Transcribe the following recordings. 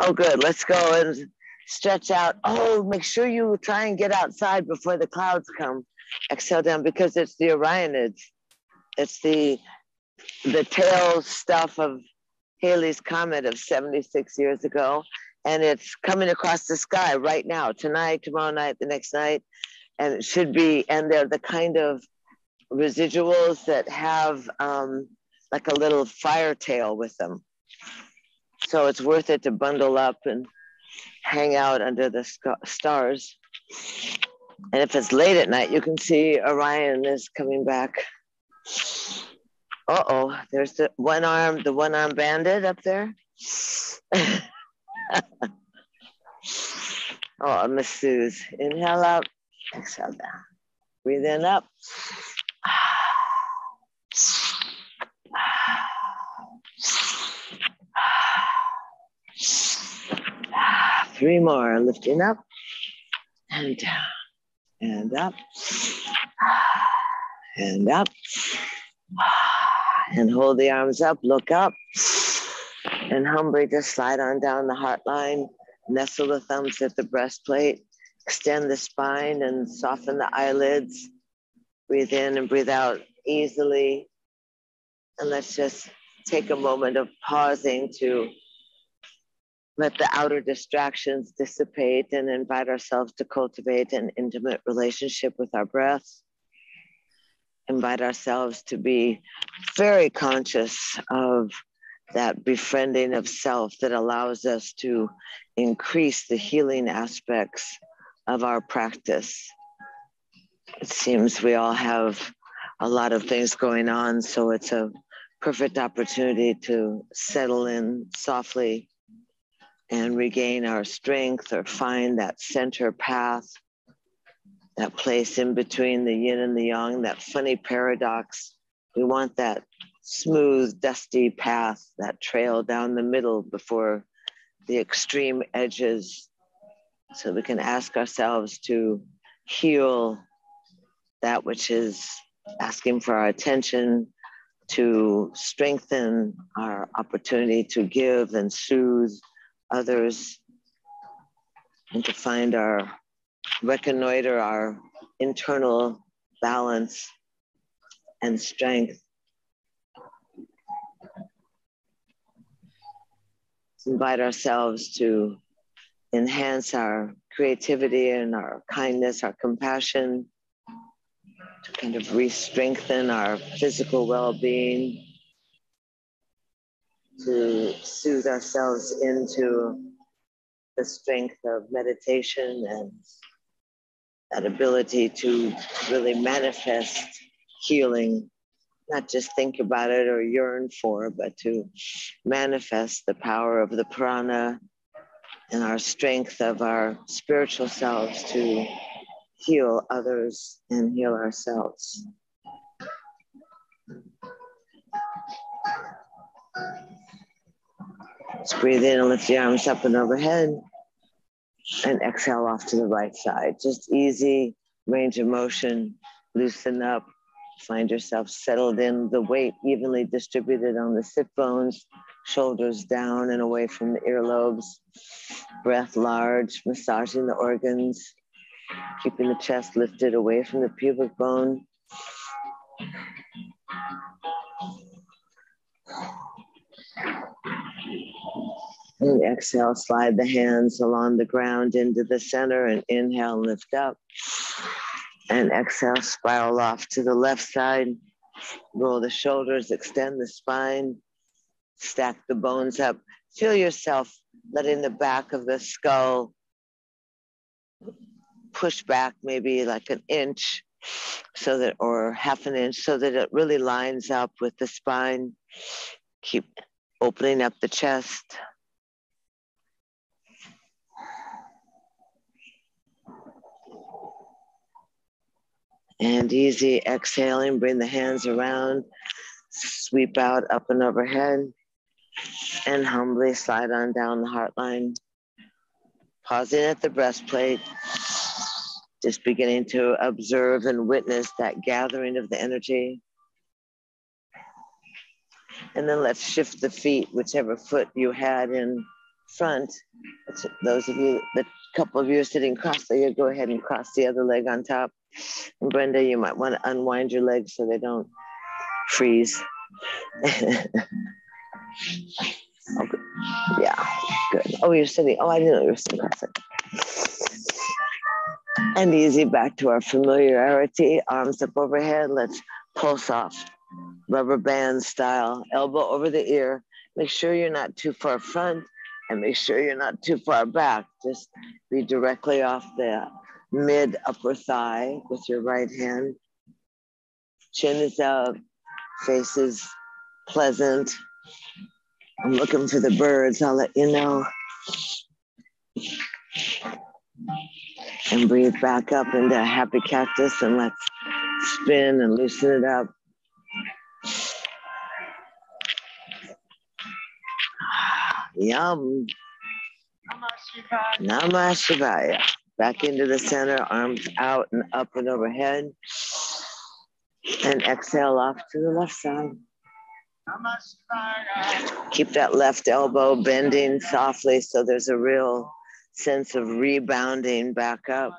oh, good. Let's go and stretch out. Oh, make sure you try and get outside before the clouds come. Exhale down because it's the Orionids. It's the the tail stuff of Halley's Comet of 76 years ago. And it's coming across the sky right now, tonight, tomorrow night, the next night. And it should be, and they're the kind of residuals that have um, like a little fire tail with them. So it's worth it to bundle up and hang out under the stars. And if it's late at night, you can see Orion is coming back. Uh oh, there's the one arm, the one arm bandit up there. oh, Miss Suze. Inhale up, exhale down. Breathe in up. Three more, lifting up. And down. And up. And up. And hold the arms up, look up. And humbly just slide on down the heart line, nestle the thumbs at the breastplate, extend the spine and soften the eyelids. Breathe in and breathe out easily. And let's just take a moment of pausing to let the outer distractions dissipate and invite ourselves to cultivate an intimate relationship with our breath. Invite ourselves to be very conscious of that befriending of self that allows us to increase the healing aspects of our practice. It seems we all have a lot of things going on, so it's a perfect opportunity to settle in softly and regain our strength or find that center path, that place in between the yin and the yang, that funny paradox. We want that smooth, dusty path, that trail down the middle before the extreme edges. So we can ask ourselves to heal that which is asking for our attention, to strengthen our opportunity to give and soothe others, and to find our, reconnoiter our internal balance and strength. invite ourselves to enhance our creativity and our kindness, our compassion, to kind of re-strengthen our physical well-being, to soothe ourselves into the strength of meditation and that ability to really manifest healing not just think about it or yearn for, but to manifest the power of the prana and our strength of our spiritual selves to heal others and heal ourselves. Breathe in and lift the arms up and overhead and exhale off to the right side. Just easy range of motion, loosen up, Find yourself settled in, the weight evenly distributed on the sit bones, shoulders down and away from the earlobes. Breath large, massaging the organs, keeping the chest lifted away from the pubic bone. And exhale, slide the hands along the ground into the center and inhale, lift up and exhale, spiral off to the left side. Roll the shoulders, extend the spine, stack the bones up. Feel yourself letting the back of the skull push back maybe like an inch so that, or half an inch, so that it really lines up with the spine. Keep opening up the chest. And easy exhaling, bring the hands around, sweep out up and overhead, and humbly slide on down the heart line. Pausing at the breastplate, just beginning to observe and witness that gathering of the energy. And then let's shift the feet, whichever foot you had in front. Those of you, the couple of you are sitting cross-legged, go ahead and cross the other leg on top. And Brenda, you might want to unwind your legs so they don't freeze. okay. Yeah, good. Oh, you're sitting. Oh, I didn't know you were sitting cross And easy back to our familiarity. Arms up overhead. Let's pulse off. Rubber band style. Elbow over the ear. Make sure you're not too far front and make sure you're not too far back. Just be directly off the mid upper thigh with your right hand. Chin is out, face is pleasant. I'm looking for the birds, I'll let you know. And breathe back up into a happy cactus and let's spin and loosen it up. Yum. Namah. Back into the center, arms out and up and overhead. And exhale off to the left side. Keep that left elbow bending softly so there's a real sense of rebounding back up,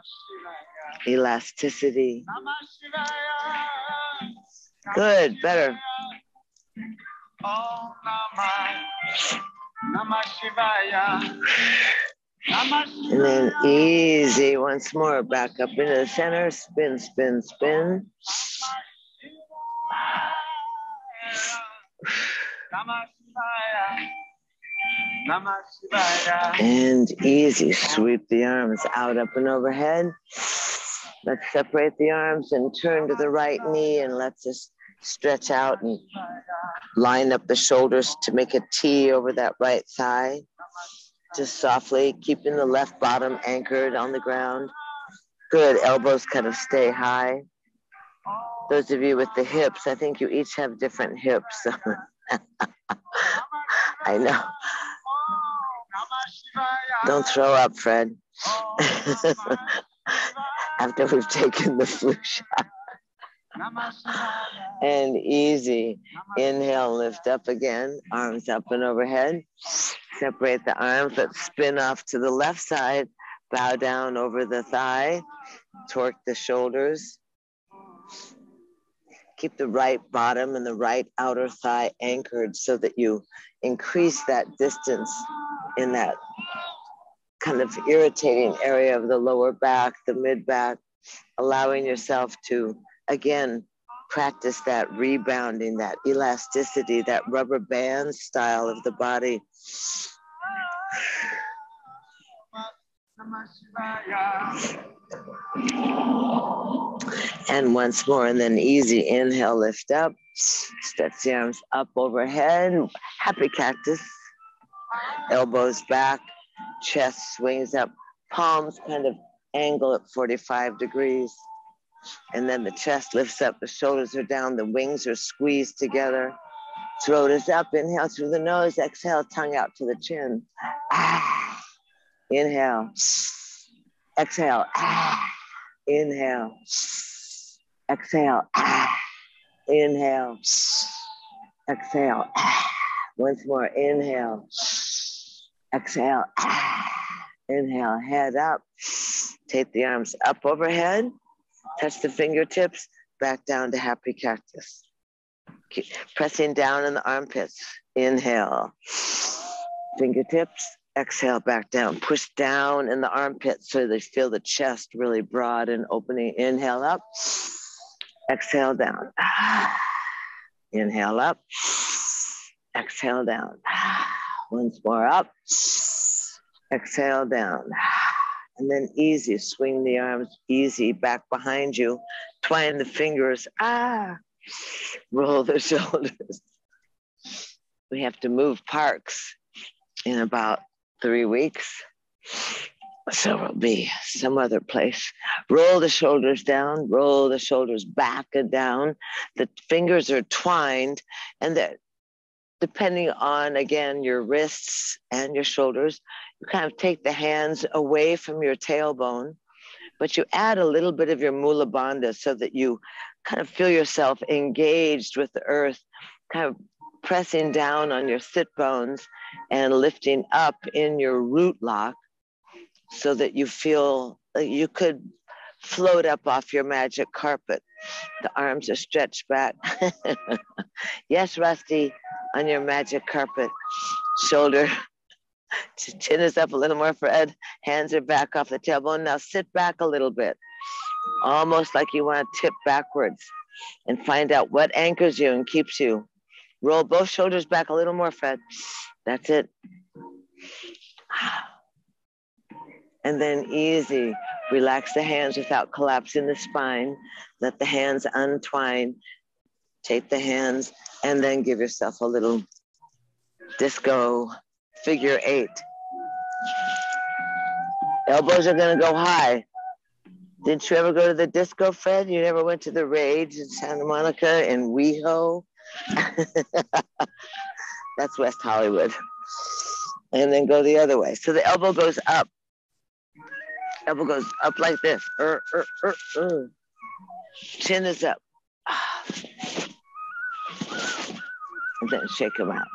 elasticity. Good, better. And then easy once more, back up into the center, spin, spin, spin. And easy, sweep the arms out, up and overhead. Let's separate the arms and turn to the right knee and let's just stretch out and line up the shoulders to make a T over that right thigh. Just softly, keeping the left bottom anchored on the ground. Good, elbows kind of stay high. Those of you with the hips, I think you each have different hips. I know. Don't throw up, Fred. After we've taken the flu shot. And easy. Inhale, lift up again, arms up and overhead. Separate the arms, let's spin off to the left side, bow down over the thigh, torque the shoulders. Keep the right bottom and the right outer thigh anchored so that you increase that distance in that kind of irritating area of the lower back, the mid back, allowing yourself to again, practice that rebounding, that elasticity, that rubber band style of the body. And once more, and then easy inhale, lift up, stretch the arms up overhead, happy cactus, elbows back, chest swings up, palms kind of angle at 45 degrees. And then the chest lifts up, the shoulders are down, the wings are squeezed together. Throat is up, inhale through the nose, exhale, tongue out to the chin. Ah. Inhale, exhale, ah. inhale, exhale, ah. inhale, exhale. Ah. Once more, inhale, exhale, ah. inhale, head up. Take the arms up overhead Touch the fingertips, back down to happy cactus. Keep pressing down in the armpits. Inhale. Fingertips, exhale back down. Push down in the armpits so they feel the chest really broad and opening. Inhale up. Exhale down. Inhale up. Exhale down. Once more up. Exhale down. And then easy, swing the arms easy back behind you, twine the fingers, ah, roll the shoulders. We have to move parks in about three weeks. So it'll be some other place. Roll the shoulders down, roll the shoulders back and down. The fingers are twined, and that depending on again your wrists and your shoulders, you kind of take the hands away from your tailbone, but you add a little bit of your mula bandha so that you kind of feel yourself engaged with the earth, kind of pressing down on your sit bones and lifting up in your root lock so that you feel uh, you could float up off your magic carpet. The arms are stretched back. yes, Rusty, on your magic carpet. Shoulder, chin is up a little more, Fred. Hands are back off the tailbone. Now sit back a little bit, almost like you want to tip backwards and find out what anchors you and keeps you. Roll both shoulders back a little more, Fred. That's it. And then easy, relax the hands without collapsing the spine. Let the hands untwine. Take the hands and then give yourself a little disco figure eight. Elbows are gonna go high. Didn't you ever go to the disco, Fred? You never went to the Rage in Santa Monica in WeHo? That's West Hollywood. And then go the other way. So the elbow goes up. Elbow goes up like this. Er, er, er, er. Chin is up. And then shake them out.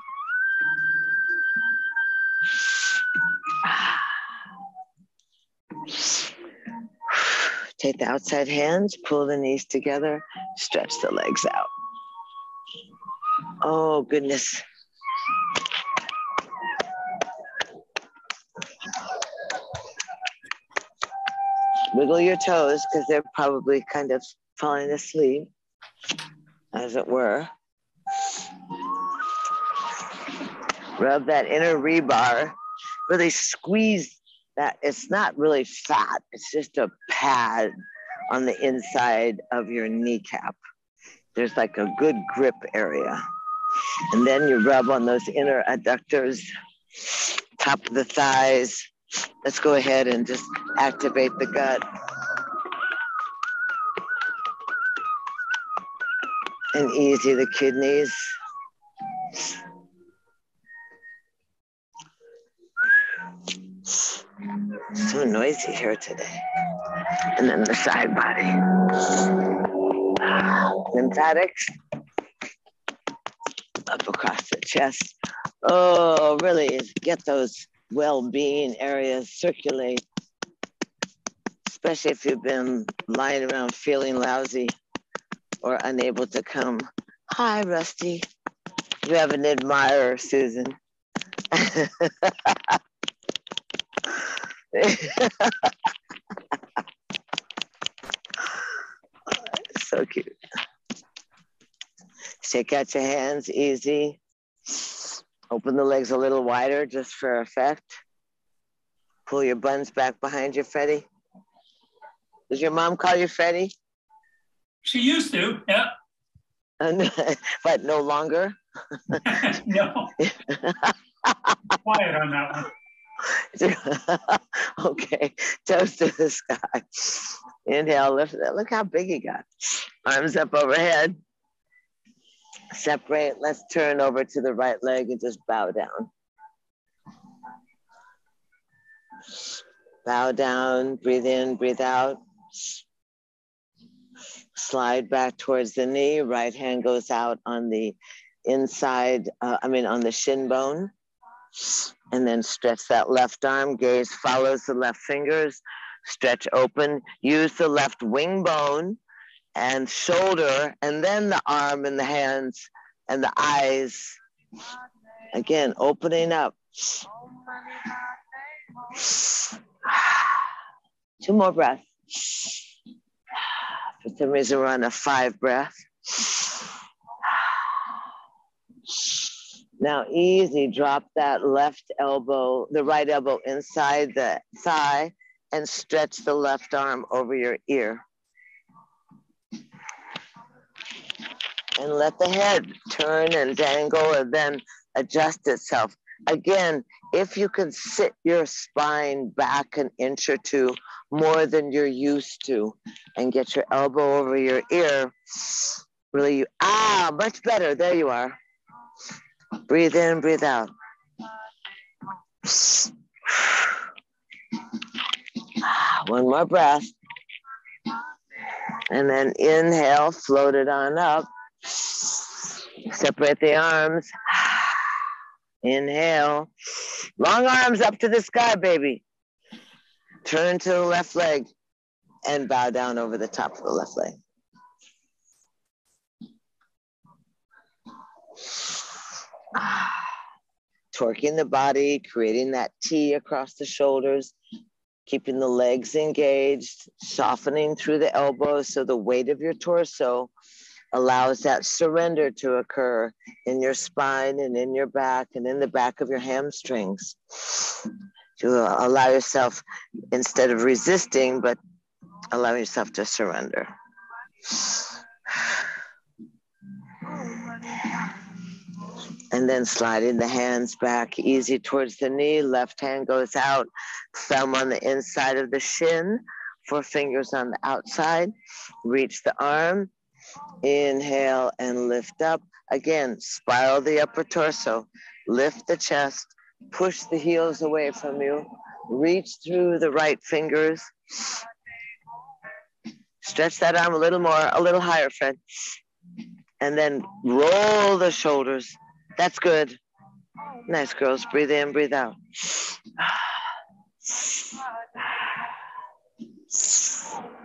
Take the outside hands, pull the knees together, stretch the legs out. Oh, goodness. Wiggle your toes because they're probably kind of falling asleep, as it were. Rub that inner rebar. Really squeeze that. It's not really fat, it's just a pad on the inside of your kneecap. There's like a good grip area. And then you rub on those inner adductors, top of the thighs. Let's go ahead and just activate the gut. And easy the kidneys. So noisy here today. And then the side body. Lymphatics up across the chest. Oh, really get those well-being areas circulate, especially if you've been lying around feeling lousy or unable to come. Hi, Rusty. You have an admirer, Susan. so cute. Shake out your hands easy. Open the legs a little wider just for effect. Pull your buns back behind you, Freddie. Does your mom call you Freddie? She used to, yeah. but no longer? no. Quiet on that one. okay, toast to the sky. Inhale, lift it. Look how big he got. Arms up overhead separate. Let's turn over to the right leg and just bow down. Bow down, breathe in, breathe out. Slide back towards the knee. Right hand goes out on the inside, uh, I mean, on the shin bone. And then stretch that left arm. Gaze follows the left fingers. Stretch open. Use the left wing bone and shoulder, and then the arm and the hands and the eyes. Again, opening up. Two more breaths. For some reason, we're on a five breath. Now, easy, drop that left elbow, the right elbow inside the thigh, and stretch the left arm over your ear. And let the head turn and dangle and then adjust itself. Again, if you can sit your spine back an inch or two more than you're used to and get your elbow over your ear, really, ah, much better. There you are. Breathe in, breathe out. One more breath. And then inhale, float it on up. Separate the arms. Inhale. Long arms up to the sky, baby. Turn to the left leg and bow down over the top of the left leg. Torquing the body, creating that T across the shoulders, keeping the legs engaged, softening through the elbows so the weight of your torso allows that surrender to occur in your spine and in your back and in the back of your hamstrings. To allow yourself, instead of resisting, but allow yourself to surrender. And then sliding the hands back easy towards the knee. Left hand goes out, thumb on the inside of the shin, four fingers on the outside. Reach the arm, inhale and lift up. Again, spiral the upper torso, lift the chest, push the heels away from you, reach through the right fingers. Stretch that arm a little more, a little higher, Fred. And then roll the shoulders. That's good. Nice, girls. Breathe in, breathe out.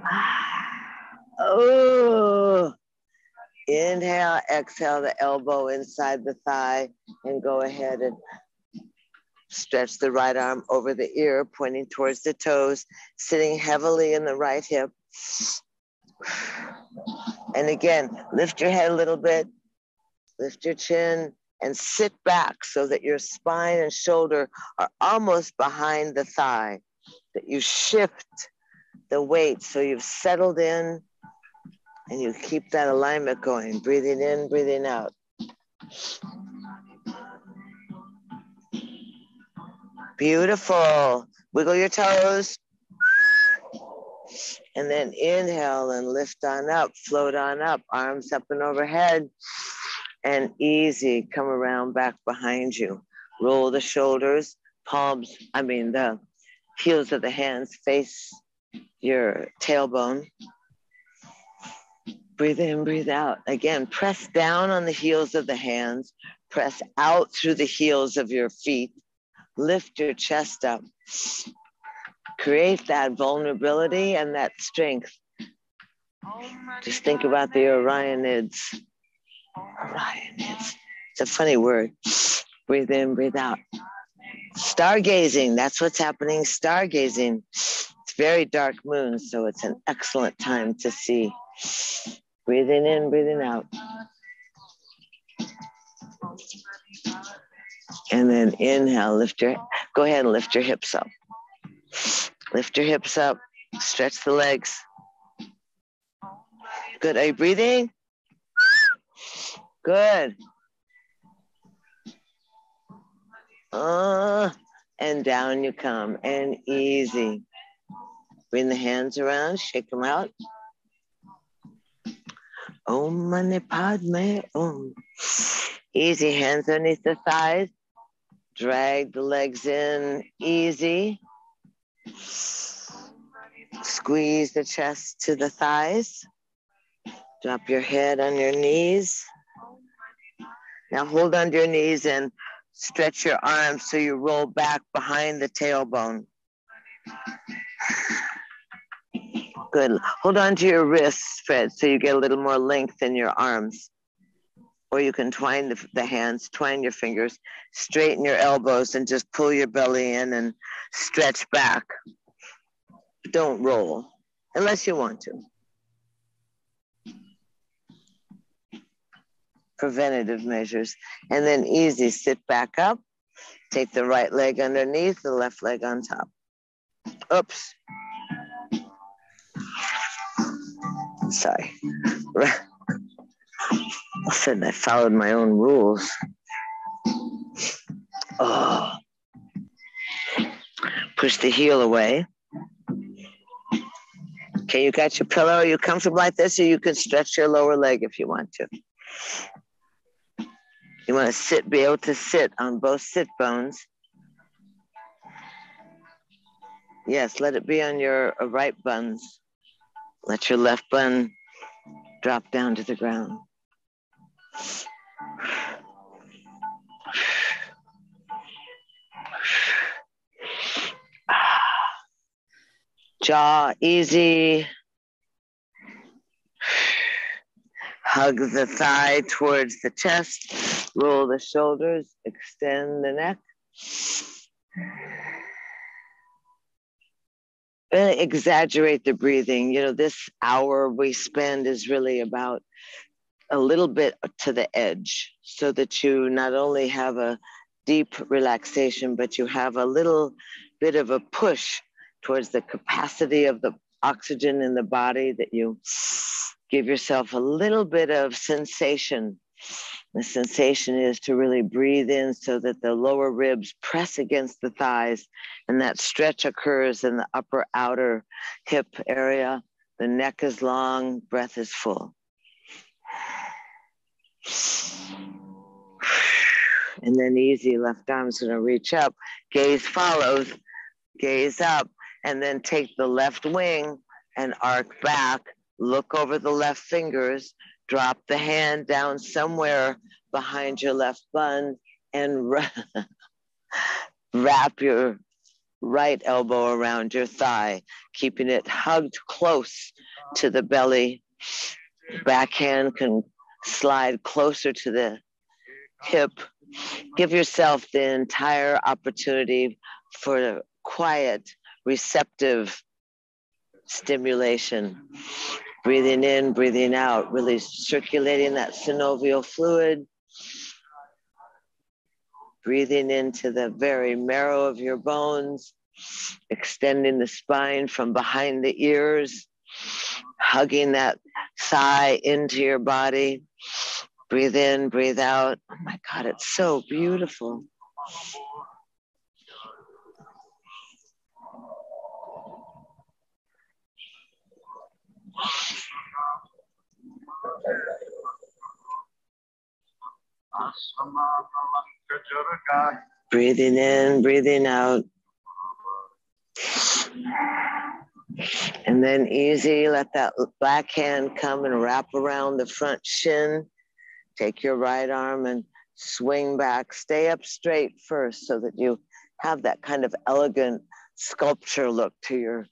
Ah. Oh, inhale, exhale the elbow inside the thigh and go ahead and stretch the right arm over the ear, pointing towards the toes, sitting heavily in the right hip. And again, lift your head a little bit, lift your chin, and sit back so that your spine and shoulder are almost behind the thigh, that you shift the weight so you've settled in and you keep that alignment going, breathing in, breathing out. Beautiful. Wiggle your toes. And then inhale and lift on up, float on up, arms up and overhead. And easy, come around back behind you. Roll the shoulders, palms, I mean, the heels of the hands face your tailbone. Breathe in, breathe out. Again, press down on the heels of the hands, press out through the heels of your feet. Lift your chest up. Create that vulnerability and that strength. Just think about the Orionids. Orionids. It's a funny word. Breathe in, breathe out. Stargazing, that's what's happening. Stargazing. It's very dark moon, so it's an excellent time to see. Breathing in, breathing out. And then inhale, lift your, go ahead and lift your hips up. Lift your hips up, stretch the legs. Good. Are you breathing? Good. Uh, and down you come, and easy. Bring the hands around, shake them out. Om Mani Padme Om. Easy, hands underneath the thighs. Drag the legs in easy. Squeeze the chest to the thighs. Drop your head on your knees. Now hold on to your knees and stretch your arms so you roll back behind the tailbone. Good. Hold on to your wrists, Fred, so you get a little more length in your arms. Or you can twine the, the hands, twine your fingers, straighten your elbows, and just pull your belly in and stretch back. Don't roll unless you want to. Preventative measures. And then easy, sit back up. Take the right leg underneath, the left leg on top. Oops. Sorry. A sudden, I followed my own rules. Oh. Push the heel away. Okay, you got your pillow. Are you comfortable like this? Or you can stretch your lower leg if you want to. You want to sit, be able to sit on both sit bones. Yes, let it be on your uh, right buns. Let your left bun drop down to the ground. Jaw easy. Hug the thigh towards the chest. Roll the shoulders. Extend the neck. Exaggerate the breathing. You know, this hour we spend is really about a little bit to the edge so that you not only have a deep relaxation, but you have a little bit of a push towards the capacity of the oxygen in the body that you give yourself a little bit of sensation. The sensation is to really breathe in so that the lower ribs press against the thighs and that stretch occurs in the upper outer hip area. The neck is long, breath is full. And then easy, left arm's gonna reach up, gaze follows, gaze up, and then take the left wing and arc back, look over the left fingers, drop the hand down somewhere behind your left bun, and wrap your right elbow around your thigh, keeping it hugged close to the belly. Backhand can slide closer to the hip. Give yourself the entire opportunity for quiet, receptive stimulation. Breathing in, breathing out, really circulating that synovial fluid. Breathing into the very marrow of your bones, extending the spine from behind the ears, hugging that thigh into your body. Breathe in, breathe out. Oh my God, it's so beautiful. Breathing in, breathing out. And then easy, let that back hand come and wrap around the front shin. Take your right arm and swing back. Stay up straight first so that you have that kind of elegant sculpture look to your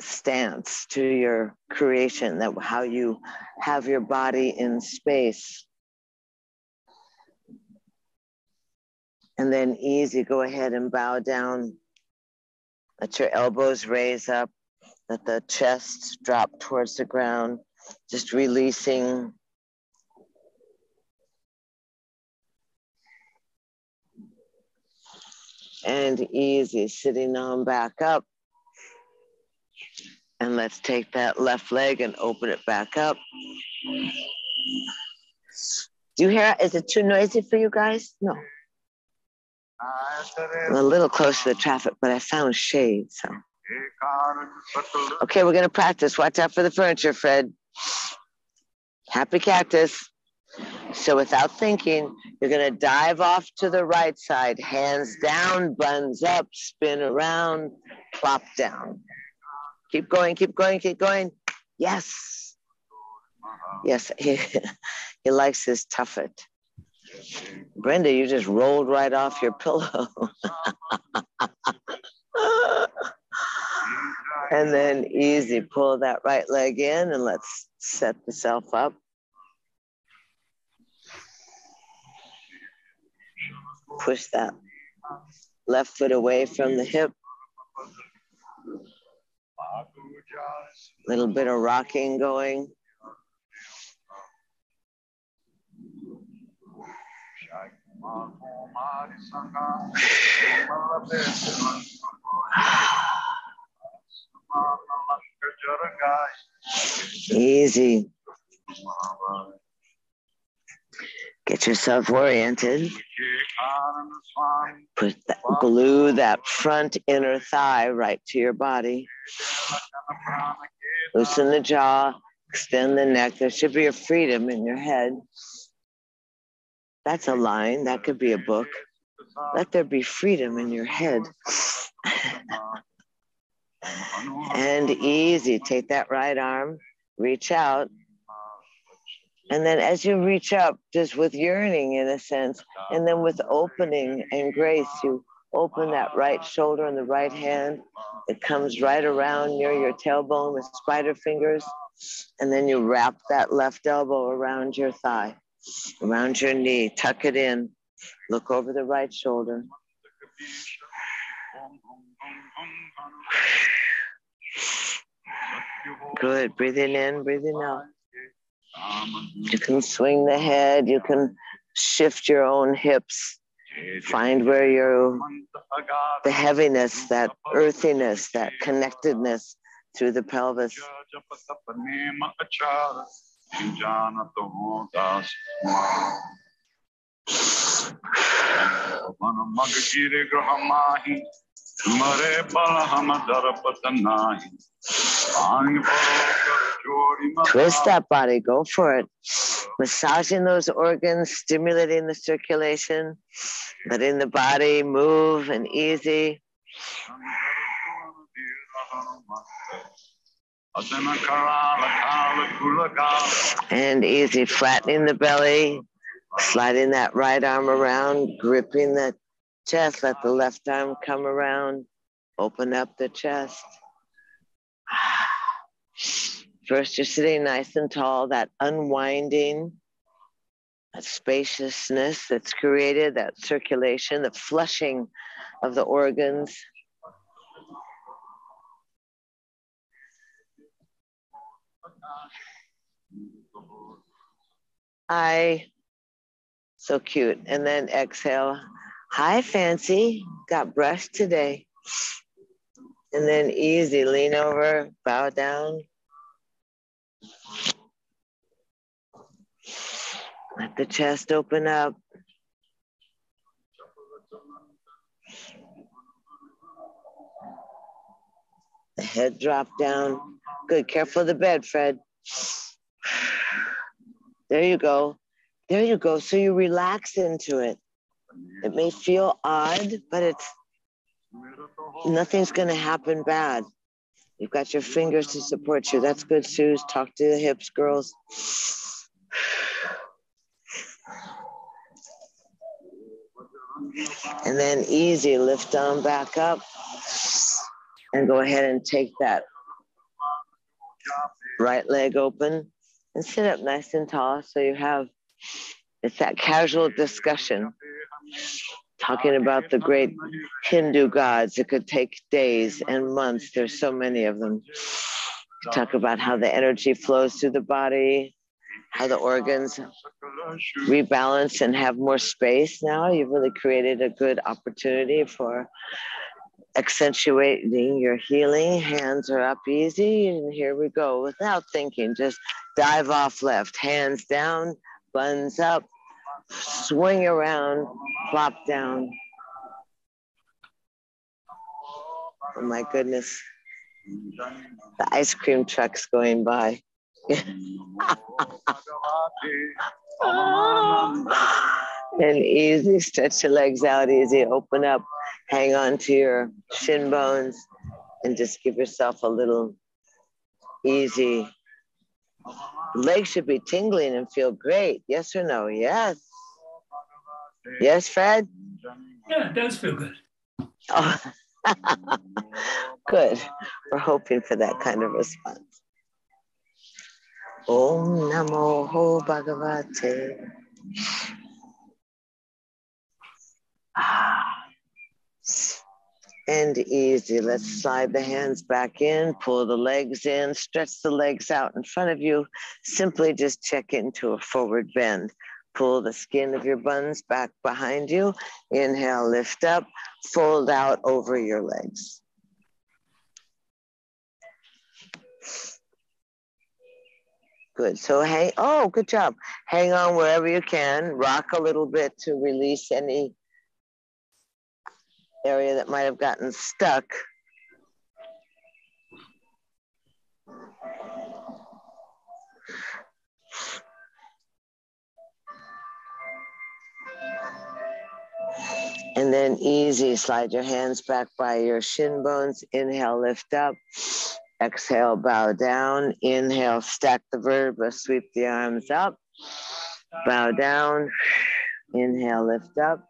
stance to your creation, that how you have your body in space. And then easy, go ahead and bow down. Let your elbows raise up. Let the chest drop towards the ground. Just releasing. And easy, sitting on back up. And let's take that left leg and open it back up. Do you hear? Is it too noisy for you guys? No. I'm a little close to the traffic, but I found shade. So. Okay, we're going to practice. Watch out for the furniture, Fred. Happy cactus. So without thinking, you're going to dive off to the right side, hands down, buns up, spin around, plop down. Keep going, keep going, keep going. Yes. Yes, he, he likes his tuffet. Brenda, you just rolled right off your pillow. and then easy, pull that right leg in and let's set the self up. Push that left foot away from the hip. Little bit of rocking going. Easy. Get yourself oriented. Put that, glue that front inner thigh right to your body. Loosen the jaw, extend the neck. There should be a freedom in your head. That's a line. That could be a book. Let there be freedom in your head. and easy. Take that right arm, reach out, and then as you reach up, just with yearning in a sense, and then with opening and grace, you Open that right shoulder and the right hand. It comes right around near your tailbone with spider fingers. And then you wrap that left elbow around your thigh, around your knee. Tuck it in. Look over the right shoulder. Good. Breathing in, breathing out. You can swing the head. You can shift your own hips. Find where you the heaviness, that earthiness, that connectedness through the pelvis. Twist that body, go for it. Massaging those organs, stimulating the circulation, letting the body move and easy. And easy, flattening the belly, sliding that right arm around, gripping the chest, let the left arm come around, open up the chest. First, you're sitting nice and tall, that unwinding, that spaciousness that's created, that circulation, the flushing of the organs. I, so cute. And then exhale. Hi, fancy. Got brushed today. And then easy, lean over, bow down. Let the chest open up. The head drop down. Good. Careful of the bed, Fred. There you go. There you go. So you relax into it. It may feel odd, but it's nothing's going to happen bad. You've got your fingers to support you. That's good, Suze. Talk to the hips, girls. And then easy, lift on back up and go ahead and take that right leg open and sit up nice and tall so you have it's that casual discussion talking about the great Hindu gods. It could take days and months. There's so many of them. Talk about how the energy flows through the body, how the organs rebalance and have more space now. You've really created a good opportunity for accentuating your healing. Hands are up easy, and here we go without thinking. Just dive off left, hands down, buns up, swing around, plop down. Oh my goodness. The ice cream truck's going by. Oh. And easy, stretch your legs out easy, open up, hang on to your shin bones, and just give yourself a little easy. Legs should be tingling and feel great. Yes or no? Yes. Yes, Fred? Yeah, it does feel good. Oh. good. We're hoping for that kind of response. Om Namo Ho Bhagavate. And easy. Let's slide the hands back in, pull the legs in, stretch the legs out in front of you. Simply just check into a forward bend. Pull the skin of your buns back behind you. Inhale, lift up, fold out over your legs. Good. So hang, oh, good job. Hang on wherever you can. Rock a little bit to release any area that might have gotten stuck. And then easy, slide your hands back by your shin bones. Inhale, lift up. Exhale, bow down. Inhale, stack the vertebra, sweep the arms up. Bow down. Inhale, lift up.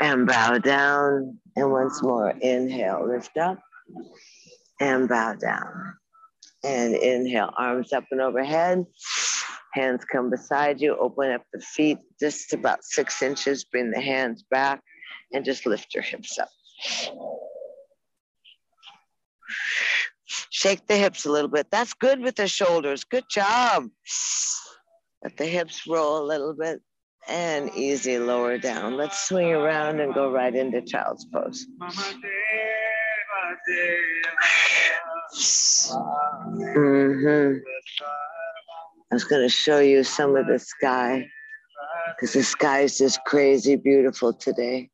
And bow down. And once more, inhale, lift up and bow down. And inhale, arms up and overhead. Hands come beside you. Open up the feet just about six inches. Bring the hands back and just lift your hips up. Shake the hips a little bit. That's good with the shoulders. Good job. Let the hips roll a little bit and easy lower down. Let's swing around and go right into child's pose. Mm-hmm. I was going to show you some of the sky because the sky is just crazy beautiful today.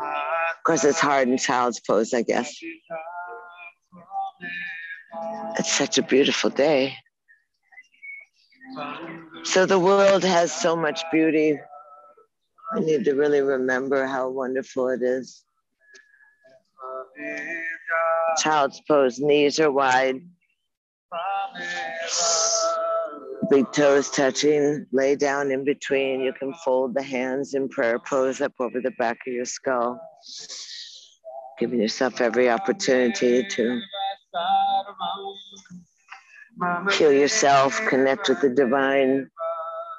Of course, it's hard in child's pose, I guess. It's such a beautiful day. So the world has so much beauty. I need to really remember how wonderful it is. Child's pose, knees are wide. Big toes touching, lay down in between. You can fold the hands in prayer pose up over the back of your skull, giving yourself every opportunity to Feel yourself, connect with the divine,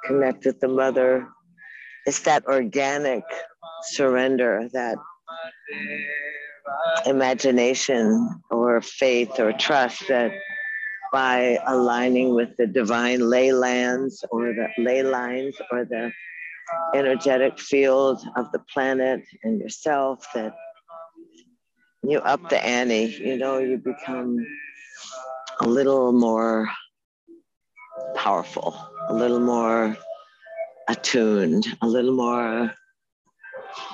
connect with the mother. It's that organic surrender, that imagination or faith or trust that by aligning with the divine ley lands or the ley lines or the energetic field of the planet and yourself that you up the ante, you know, you become a little more powerful, a little more attuned, a little more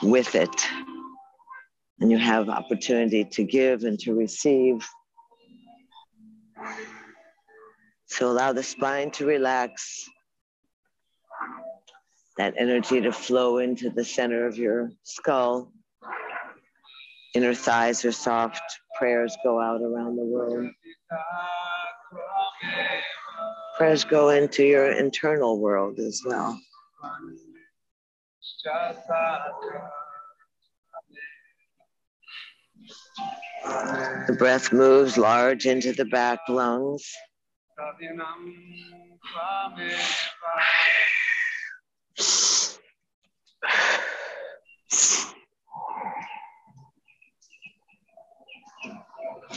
with it. And you have opportunity to give and to receive. So allow the spine to relax, that energy to flow into the center of your skull. Inner thighs are soft, prayers go out around the room. Prayers go into your internal world as well. The breath moves large into the back lungs.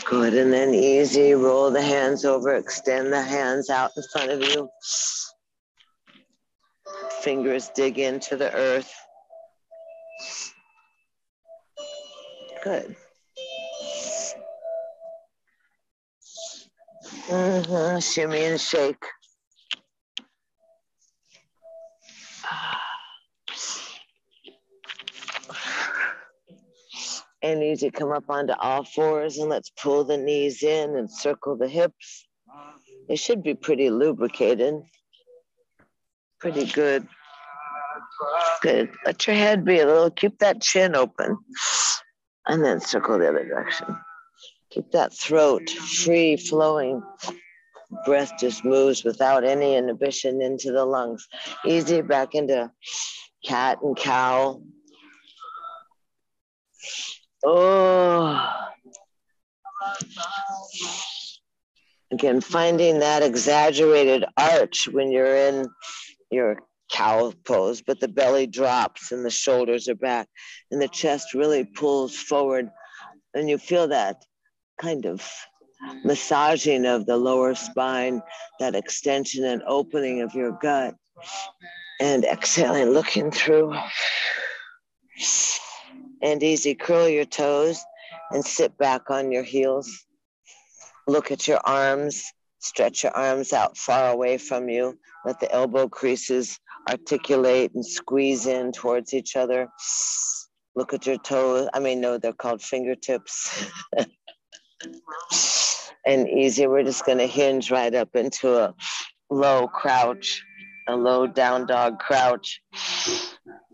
Good. And then easy, roll the hands over, extend the hands out in front of you. Fingers dig into the earth. Good. Mm-hmm. Shimmy and shake. And need to come up onto all fours and let's pull the knees in and circle the hips. It should be pretty lubricated. Pretty good. Good. Let your head be a little, keep that chin open and then circle the other direction. Keep that throat free flowing. Breath just moves without any inhibition into the lungs. Easy back into cat and cow. Oh. Again, finding that exaggerated arch when you're in your cow pose, but the belly drops and the shoulders are back and the chest really pulls forward. And you feel that kind of massaging of the lower spine, that extension and opening of your gut. And exhaling, looking through and easy. Curl your toes and sit back on your heels. Look at your arms. Stretch your arms out far away from you. Let the elbow creases articulate and squeeze in towards each other. Look at your toes. I mean, no, they're called fingertips. and easy. We're just going to hinge right up into a low crouch, a low down dog crouch.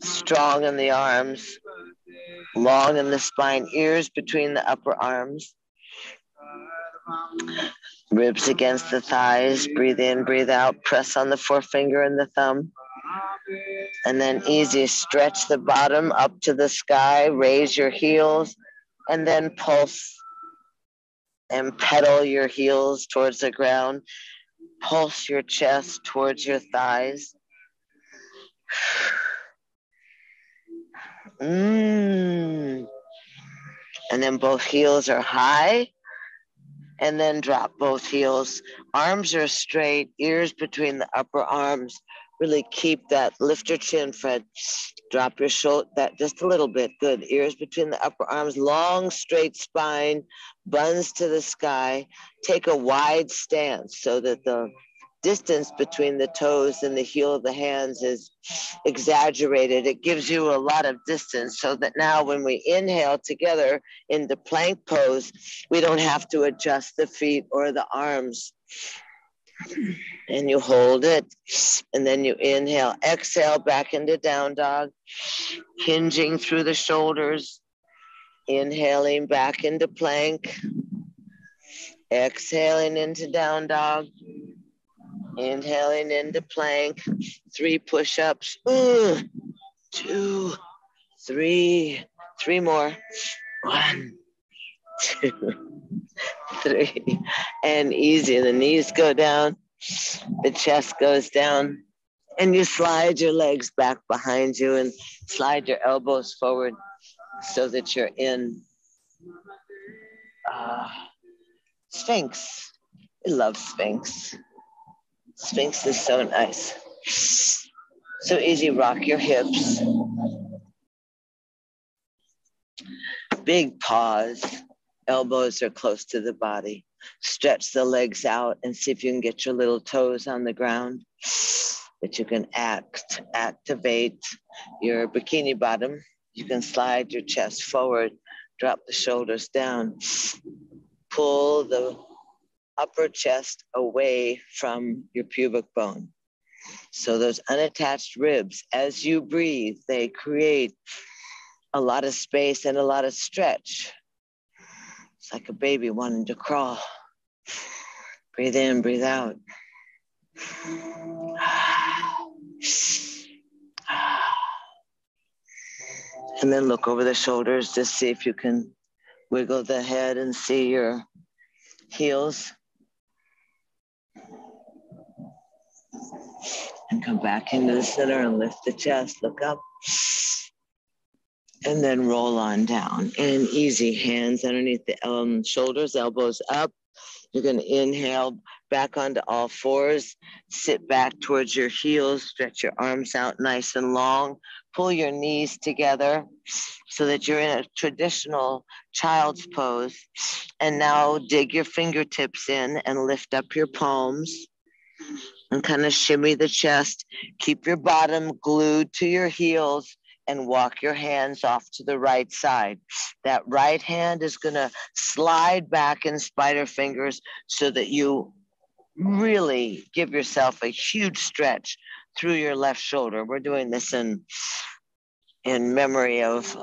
Strong in the arms long in the spine, ears between the upper arms, ribs against the thighs. Breathe in, breathe out. Press on the forefinger and the thumb. And then easy, stretch the bottom up to the sky, raise your heels, and then pulse and pedal your heels towards the ground. Pulse your chest towards your thighs. Mm. And then both heels are high. And then drop both heels. Arms are straight, ears between the upper arms. Really keep that. Lift your chin, Fred. Drop your shoulder that just a little bit. Good. Ears between the upper arms, long straight spine, buns to the sky. Take a wide stance so that the distance between the toes and the heel of the hands is exaggerated. It gives you a lot of distance so that now when we inhale together into plank pose, we don't have to adjust the feet or the arms. And you hold it, and then you inhale, exhale back into down dog, hinging through the shoulders, inhaling back into plank, exhaling into down dog Inhaling into plank, three push ups. Two, three, three more. One, two, three. And easy. The knees go down, the chest goes down, and you slide your legs back behind you and slide your elbows forward so that you're in uh, Sphinx. I love Sphinx. Sphinx is so nice. So easy, rock your hips. Big pause. Elbows are close to the body. Stretch the legs out and see if you can get your little toes on the ground. That you can act, activate your bikini bottom. You can slide your chest forward, drop the shoulders down, pull the upper chest away from your pubic bone. So those unattached ribs, as you breathe, they create a lot of space and a lot of stretch. It's like a baby wanting to crawl. Breathe in, breathe out. And then look over the shoulders to see if you can wiggle the head and see your heels and come back into the center and lift the chest, look up. And then roll on down. And easy hands underneath the um, shoulders, elbows up. You're going to inhale back onto all fours. Sit back towards your heels. Stretch your arms out nice and long. Pull your knees together so that you're in a traditional child's pose. And now dig your fingertips in and lift up your palms and kind of shimmy the chest. Keep your bottom glued to your heels and walk your hands off to the right side. That right hand is going to slide back in spider fingers so that you really give yourself a huge stretch through your left shoulder. We're doing this in in memory of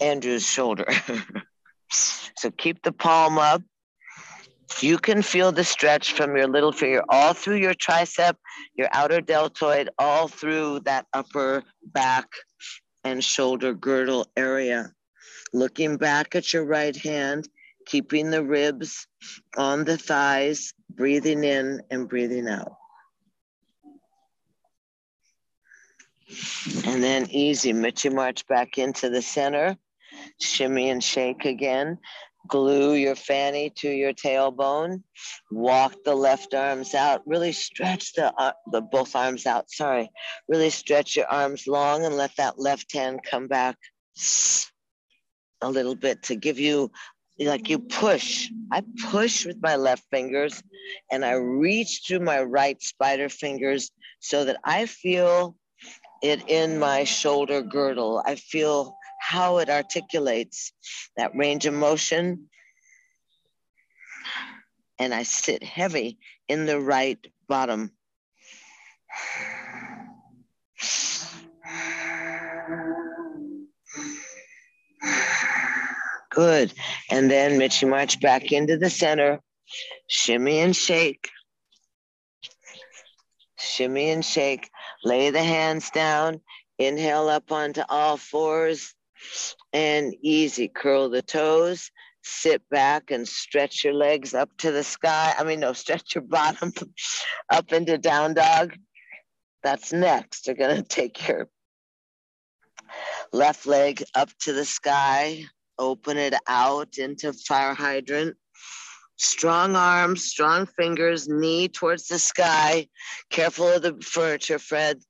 Andrew's shoulder. so keep the palm up you can feel the stretch from your little finger all through your tricep, your outer deltoid, all through that upper back and shoulder girdle area. Looking back at your right hand, keeping the ribs on the thighs, breathing in and breathing out. And then easy, Michi march back into the center, shimmy and shake again glue your fanny to your tailbone walk the left arms out really stretch the, uh, the both arms out sorry. Really stretch your arms long and let that left hand come back a little bit to give you like you push. I push with my left fingers and i reach through my right spider fingers so that i feel it in my shoulder girdle. I feel how it articulates that range of motion. And I sit heavy in the right bottom. Good. And then Mitchy march back into the center, shimmy and shake. Shimmy and shake. Lay the hands down. Inhale up onto all fours and easy. Curl the toes. Sit back and stretch your legs up to the sky. I mean, no, stretch your bottom up into down dog. That's next. You're going to take your left leg up to the sky, open it out into fire hydrant. Strong arms, strong fingers, knee towards the sky. Careful of the furniture, Fred.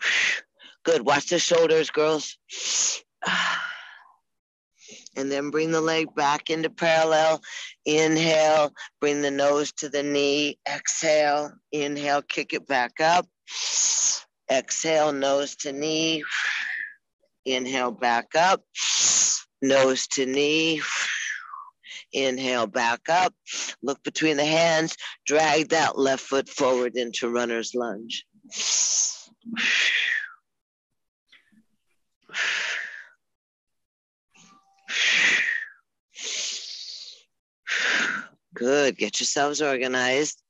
Good. Watch the shoulders, girls. And then bring the leg back into parallel. Inhale, bring the nose to the knee. Exhale, inhale, kick it back up. Exhale, nose to knee. Inhale, back up. Nose to knee. Inhale, back up. Look between the hands. Drag that left foot forward into runner's lunge. Good. Get yourselves organized.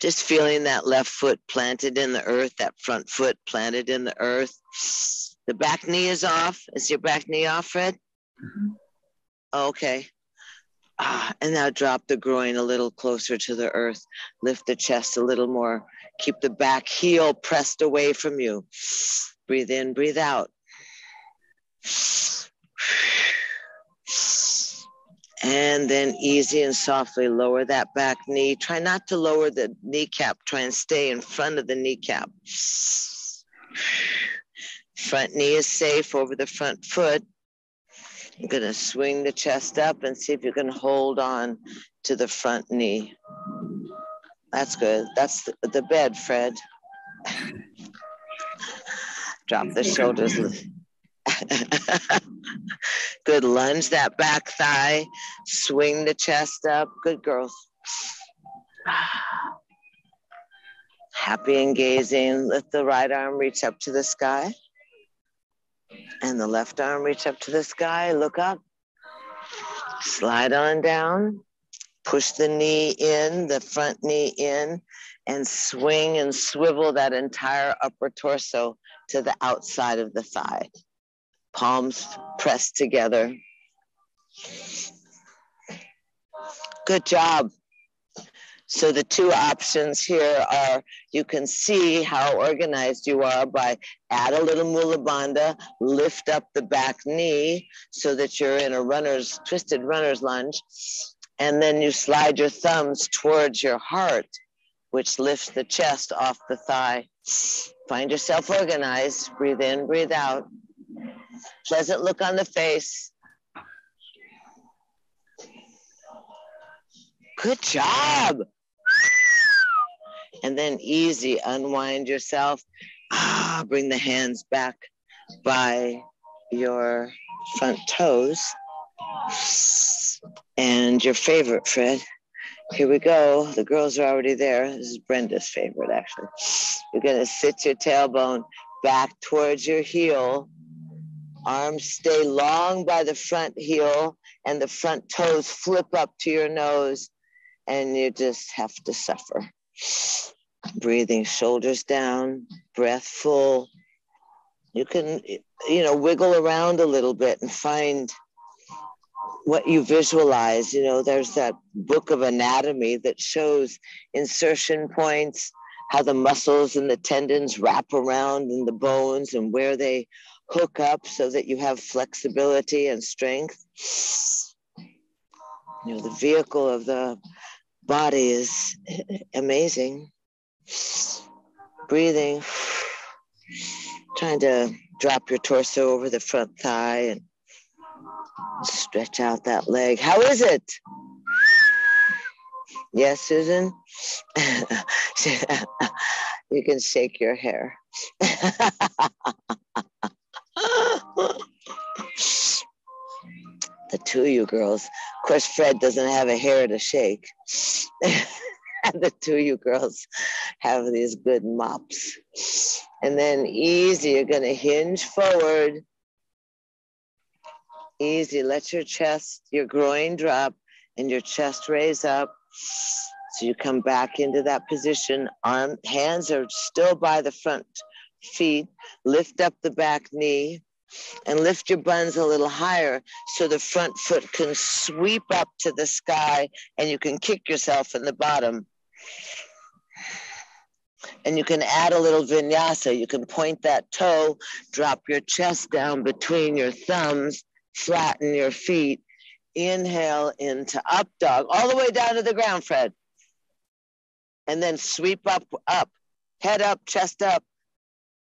Just feeling that left foot planted in the earth, that front foot planted in the earth. The back knee is off. Is your back knee off, Fred? Mm-hmm. Okay. Ah, and now drop the groin a little closer to the earth. Lift the chest a little more. Keep the back heel pressed away from you. Breathe in, breathe out. And then easy and softly lower that back knee. Try not to lower the kneecap. Try and stay in front of the kneecap. Front knee is safe over the front foot. You're going to swing the chest up and see if you can hold on to the front knee. That's good. That's the, the bed, Fred. Drop the shoulders. good. Lunge that back thigh. Swing the chest up. Good girls. Happy and gazing. Let the right arm reach up to the sky. And the left arm reach up to the sky. Look up. Slide on down. Push the knee in, the front knee in, and swing and swivel that entire upper torso to the outside of the thigh palms pressed together. Good job. So the two options here are you can see how organized you are by add a little mula bandha, lift up the back knee so that you're in a runner's twisted runner's lunge, and then you slide your thumbs towards your heart, which lifts the chest off the thigh. Find yourself organized. Breathe in, breathe out pleasant look on the face. Good job. And then easy, unwind yourself. Ah, bring the hands back by your front toes. And your favorite, Fred. Here we go. The girls are already there. This is Brenda's favorite, actually. You're going to sit your tailbone back towards your heel Arms stay long by the front heel and the front toes flip up to your nose, and you just have to suffer. Breathing shoulders down, breath full. You can, you know, wiggle around a little bit and find what you visualize. You know, there's that book of anatomy that shows insertion points, how the muscles and the tendons wrap around in the bones and where they hook up so that you have flexibility and strength. You know, the vehicle of the body is amazing. Breathing, trying to drop your torso over the front thigh and stretch out that leg. How is it? Yes, Susan? you can shake your hair. the two of you girls. Of course, Fred doesn't have a hair to shake. and the two of you girls have these good mops. And then easy, you're going to hinge forward. Easy, let your chest, your groin drop and your chest raise up. So you come back into that position. Arm, hands are still by the front feet. Lift up the back knee and lift your buns a little higher so the front foot can sweep up to the sky and you can kick yourself in the bottom. And you can add a little vinyasa. You can point that toe, drop your chest down between your thumbs, flatten your feet, inhale into up dog, all the way down to the ground, Fred. And then sweep up, up, head up, chest up,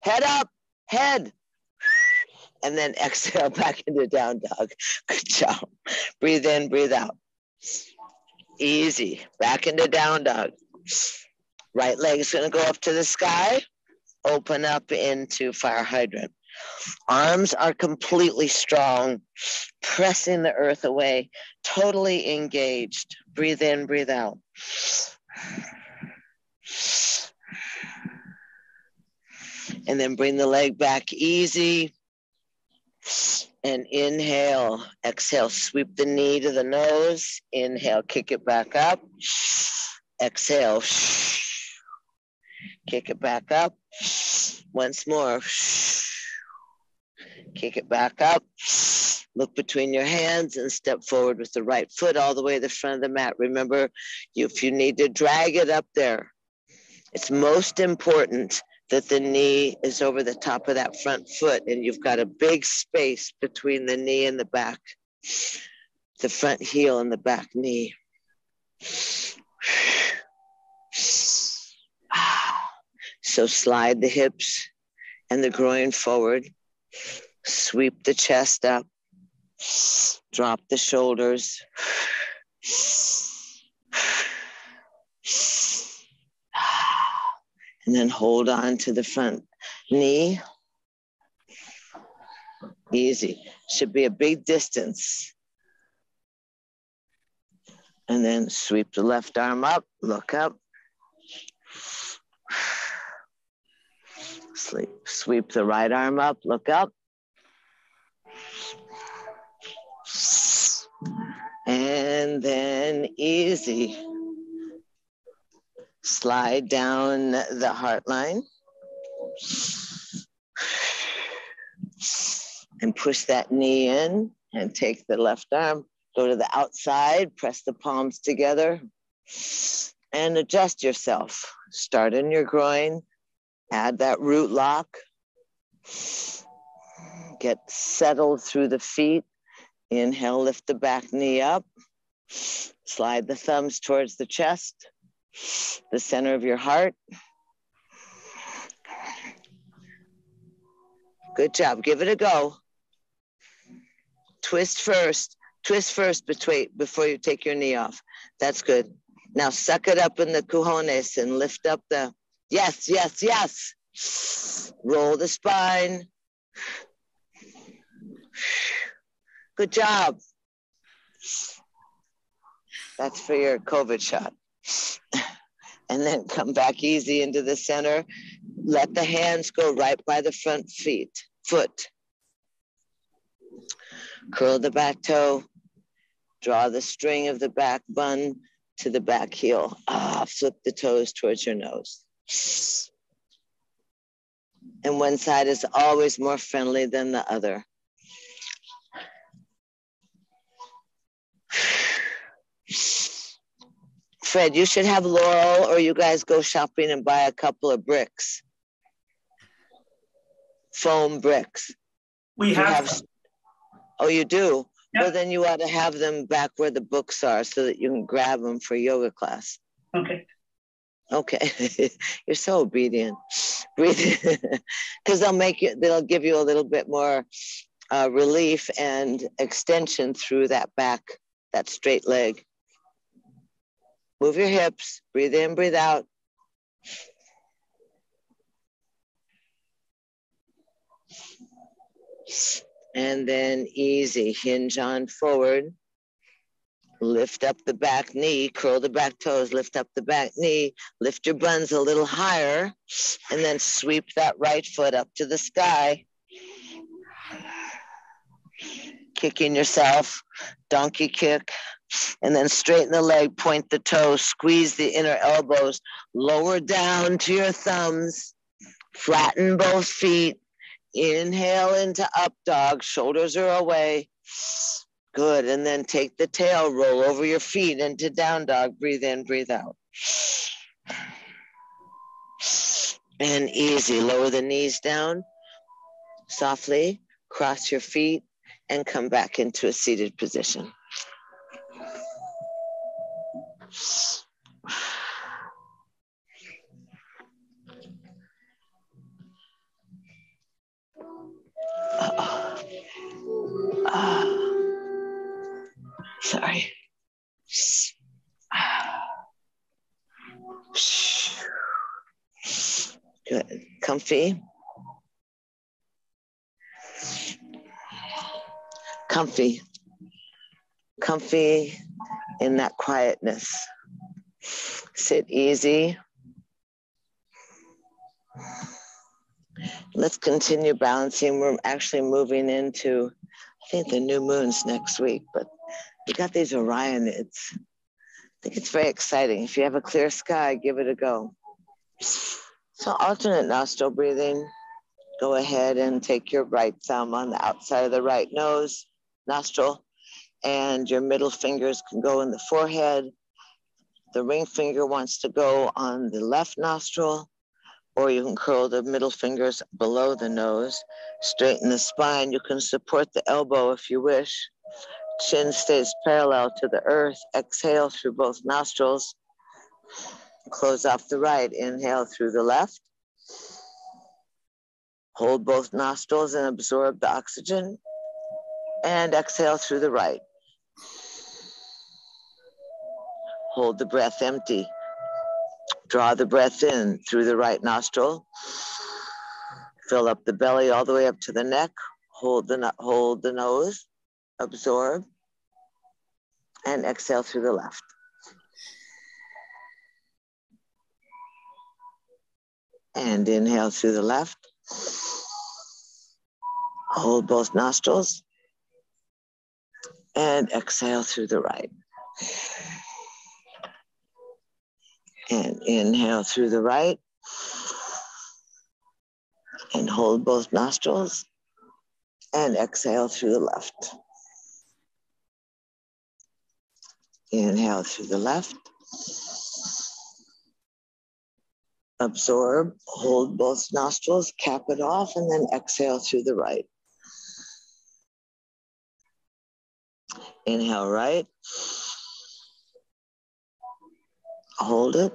head up, head. And then exhale back into down dog. Good job. Breathe in, breathe out. Easy. Back into down dog. Right leg is going to go up to the sky. Open up into fire hydrant. Arms are completely strong, pressing the earth away, totally engaged. Breathe in, breathe out. And then bring the leg back easy. And inhale, exhale, sweep the knee to the nose. Inhale, kick it back up. Exhale, kick it back up. Once more. Kick it back up. Look between your hands and step forward with the right foot all the way to the front of the mat. Remember, if you need to drag it up there, it's most important that the knee is over the top of that front foot and you've got a big space between the knee and the back, the front heel and the back knee. So slide the hips and the groin forward. Sweep the chest up. Drop the shoulders. And then hold on to the front knee. Easy. Should be a big distance. And then sweep the left arm up, look up. Sleep, sweep the right arm up, look up. And then easy. Slide down the heart line. And push that knee in and take the left arm. Go to the outside, press the palms together, and adjust yourself. Start in your groin, add that root lock, get settled through the feet. Inhale, lift the back knee up, slide the thumbs towards the chest, the center of your heart. Good job. Give it a go. Twist first. Twist first between, before you take your knee off. That's good. Now suck it up in the cojones and lift up the, yes, yes, yes. Roll the spine. Good job. That's for your COVID shot. and then come back easy into the center. Let the hands go right by the front feet, foot. Curl the back toe. Draw the string of the back bun to the back heel. Ah, flip the toes towards your nose. And one side is always more friendly than the other. Fred, you should have Laurel or you guys go shopping and buy a couple of bricks. Foam bricks. We have, have Oh, you do? Yep. Well, then you ought to have them back where the books are so that you can grab them for yoga class. Okay. Okay. You're so obedient. Breathe. Because they'll make you, they'll give you a little bit more uh, relief and extension through that back, that straight leg. Move your hips, breathe in, breathe out. And then easy, hinge on forward. Lift up the back knee, curl the back toes, lift up the back knee, lift your buns a little higher, and then sweep that right foot up to the sky. Kicking yourself, donkey kick, And then straighten the leg, point the toes, squeeze the inner elbows, lower down to your thumbs, flatten both feet. Inhale into up dog, shoulders are away. Good. And then take the tail, roll over your feet into down dog. Breathe in, breathe out. And easy. Lower the knees down softly, cross your feet, and come back into a seated position. Sorry. Good. Comfy. Comfy. Comfy in that quietness. Sit easy. Let's continue balancing. We're actually moving into, I think, the new moon's next week, but we got these Orionids. I think it's very exciting. If you have a clear sky, give it a go. So alternate nostril breathing. Go ahead and take your right thumb on the outside of the right nose, nostril, and your middle fingers can go in the forehead. The ring finger wants to go on the left nostril, or you can curl the middle fingers below the nose. Straighten the spine. You can support the elbow if you wish. Chin stays parallel to the earth. Exhale through both nostrils. Close off the right. Inhale through the left. Hold both nostrils and absorb the oxygen. And exhale through the right. Hold the breath empty. Draw the breath in through the right nostril. Fill up the belly all the way up to the neck. Hold the, hold the nose absorb, and exhale through the left. And inhale through the left. Hold both nostrils. And exhale through the right. And inhale through the right. And hold both nostrils. And exhale through the left. Inhale through the left. Absorb, hold both nostrils, cap it off, and then exhale through the right. Inhale right. Hold it.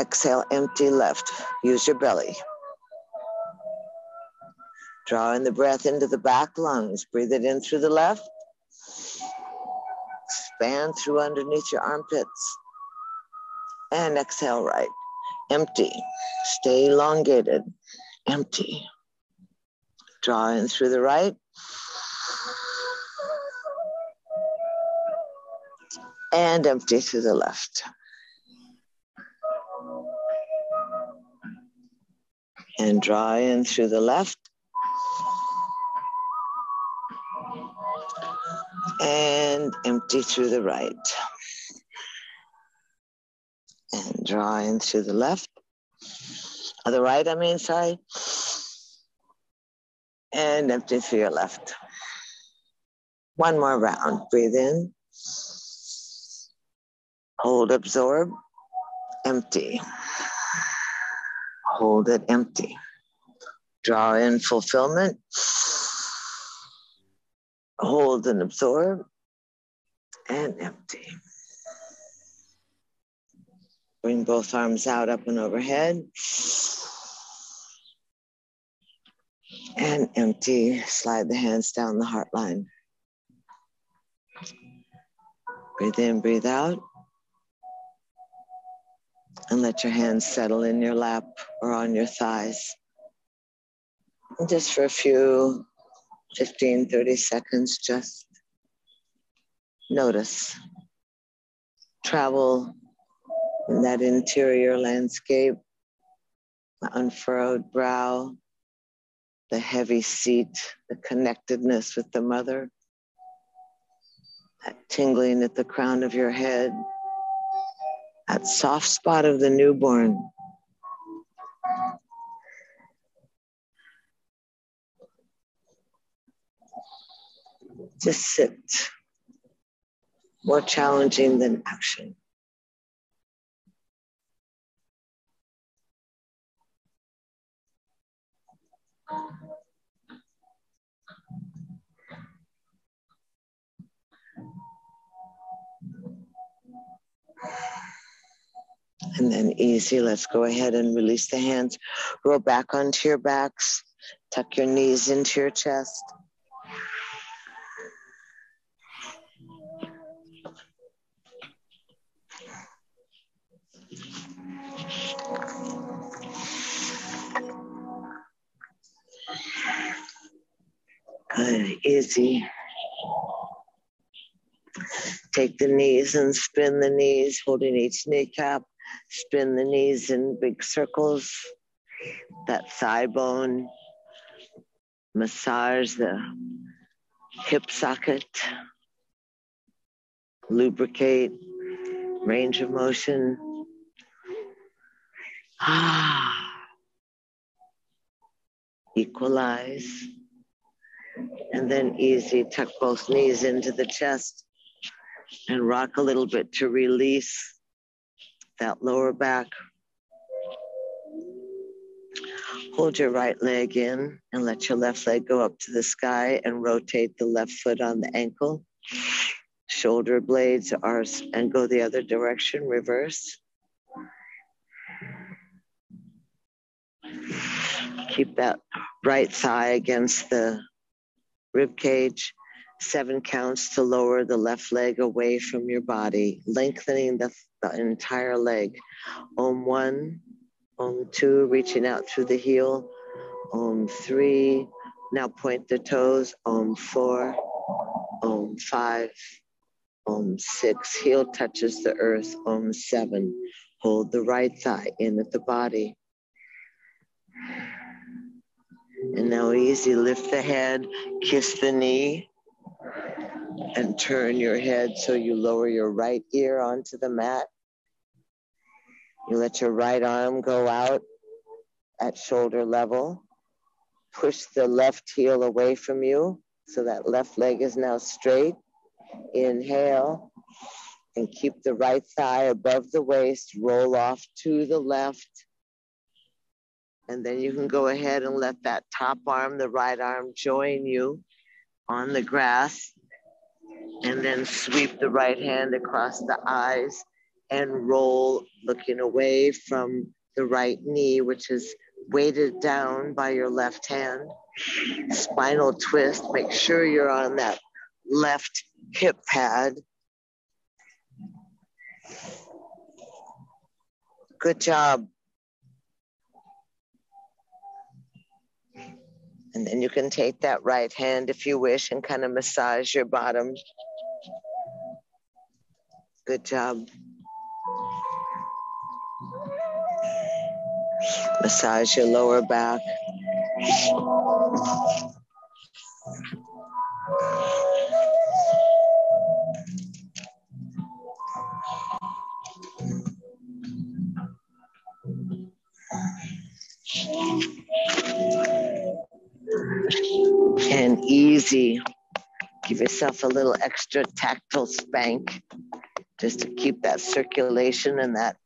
Exhale, empty left. Use your belly. Draw in the breath into the back lungs. Breathe it in through the left expand through underneath your armpits. And exhale right. Empty. Stay elongated. Empty. Draw in through the right. And empty through the left. And draw in through the left. and empty through the right. And draw in through the left. Or the right, I mean, sorry. And empty through your left. One more round. Breathe in. Hold, absorb. Empty. Hold it empty. Draw in fulfillment hold and absorb, and empty. Bring both arms out up and overhead. And empty. Slide the hands down the heart line. Breathe in, breathe out. And let your hands settle in your lap or on your thighs. Just for a few 15, 30 seconds, just notice. Travel in that interior landscape, the unfurrowed brow, the heavy seat, the connectedness with the mother. That tingling at the crown of your head, that soft spot of the newborn. Just sit. More challenging than action. And then easy, let's go ahead and release the hands. Roll back onto your backs. Tuck your knees into your chest. Good, easy. Take the knees and spin the knees, holding each kneecap. Spin the knees in big circles. That thigh bone. Massage the hip socket. Lubricate. Range of motion. Ah. Equalize. And then easy, tuck both knees into the chest and rock a little bit to release that lower back. Hold your right leg in and let your left leg go up to the sky and rotate the left foot on the ankle. Shoulder blades are and go the other direction, reverse. Keep that right thigh against the rib cage, seven counts to lower the left leg away from your body, lengthening the, the entire leg. Om one, Om two, reaching out through the heel. Om three, now point the toes. Om four, Om five, Om six, heel touches the earth. Om seven, hold the right thigh in at the body. And now easy, lift the head, kiss the knee, and turn your head so you lower your right ear onto the mat. You let your right arm go out at shoulder level. Push the left heel away from you so that left leg is now straight. Inhale and keep the right thigh above the waist. Roll off to the left. And then you can go ahead and let that top arm, the right arm, join you on the grass. And then sweep the right hand across the eyes and roll, looking away from the right knee, which is weighted down by your left hand. Spinal twist, make sure you're on that left hip pad. Good job. And then you can take that right hand if you wish and kind of massage your bottom. Good job. Massage your lower back. Easy. Give yourself a little extra tactile spank just to keep that circulation and that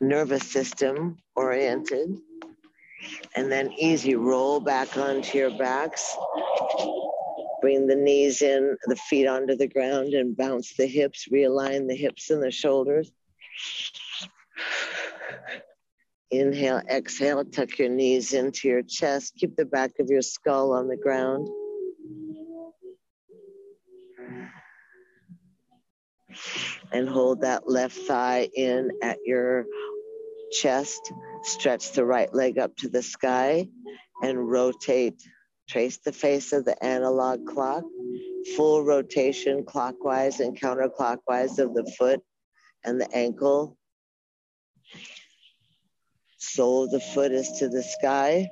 nervous system oriented. And then easy, roll back onto your backs. Bring the knees in, the feet onto the ground, and bounce the hips, realign the hips and the shoulders. Inhale, exhale, tuck your knees into your chest. Keep the back of your skull on the ground. And hold that left thigh in at your chest. Stretch the right leg up to the sky and rotate. Trace the face of the analog clock. Full rotation clockwise and counterclockwise of the foot and the ankle Sole of the foot is to the sky.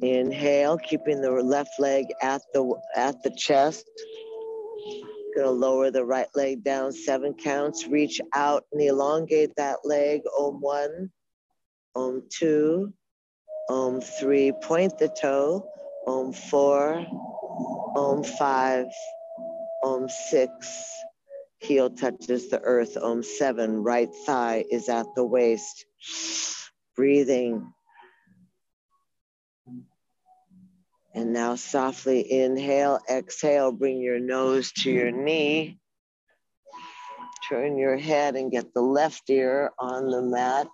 Inhale, keeping the left leg at the at the chest. Gonna lower the right leg down seven counts. Reach out and elongate that leg. Om one, Om two, Om three. Point the toe. Om four, Om five, Om six. Heel touches the earth. Om seven. Right thigh is at the waist. Breathing. And now softly inhale, exhale, bring your nose to your knee. Turn your head and get the left ear on the mat.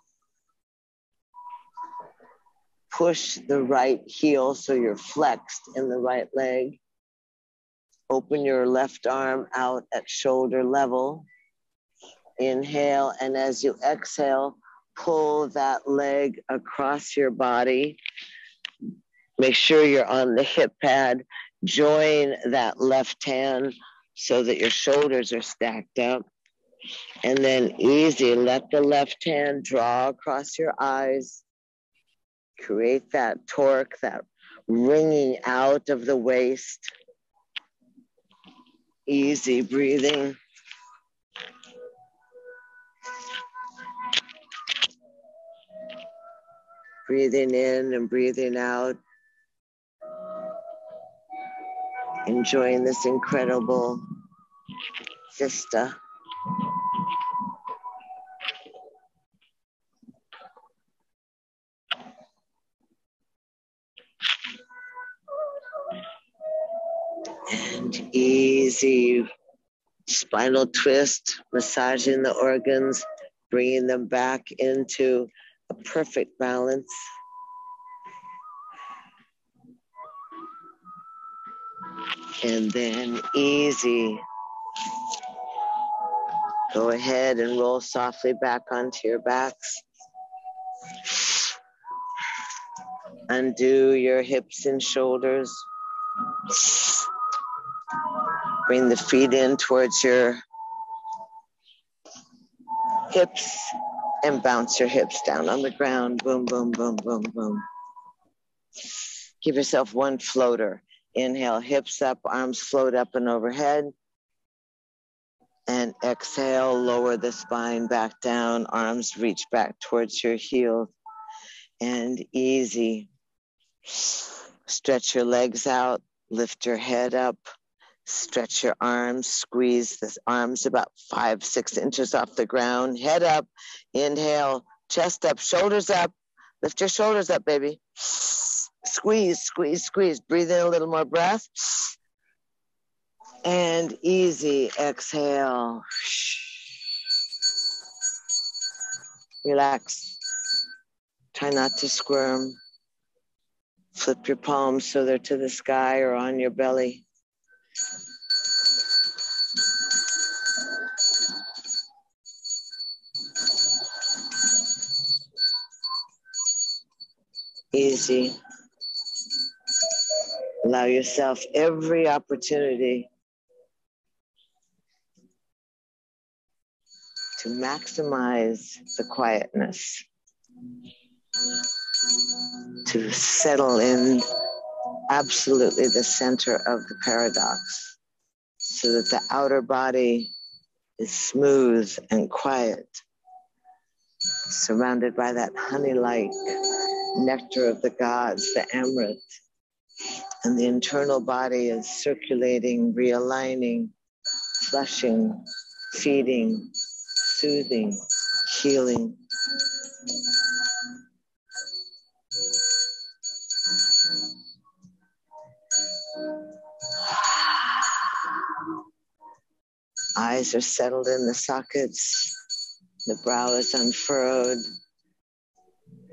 Push the right heel so you're flexed in the right leg. Open your left arm out at shoulder level. Inhale, and as you exhale, pull that leg across your body Make sure you're on the hip pad. Join that left hand so that your shoulders are stacked up. And then easy, let the left hand draw across your eyes. Create that torque, that wringing out of the waist. Easy breathing. Breathing in and breathing out. Enjoying this incredible vista. And easy spinal twist, massaging the organs, bringing them back into a perfect balance. And then easy. Go ahead and roll softly back onto your backs. Undo your hips and shoulders. Bring the feet in towards your hips and bounce your hips down on the ground. Boom, boom, boom, boom, boom. Give yourself one floater. Inhale, hips up, arms float up and overhead. And exhale, lower the spine back down, arms reach back towards your heels. And easy. Stretch your legs out, lift your head up, stretch your arms, squeeze the arms about five, six inches off the ground, head up, inhale, chest up, shoulders up, lift your shoulders up, baby. Squeeze, squeeze, squeeze. Breathe in a little more breath. And easy exhale. Relax. Try not to squirm. Flip your palms so they're to the sky or on your belly. Easy. Allow yourself every opportunity to maximize the quietness, to settle in absolutely the center of the paradox so that the outer body is smooth and quiet, surrounded by that honey like nectar of the gods, the amrit and the internal body is circulating, realigning, flushing, feeding, soothing, healing. Eyes are settled in the sockets, the brow is unfurrowed,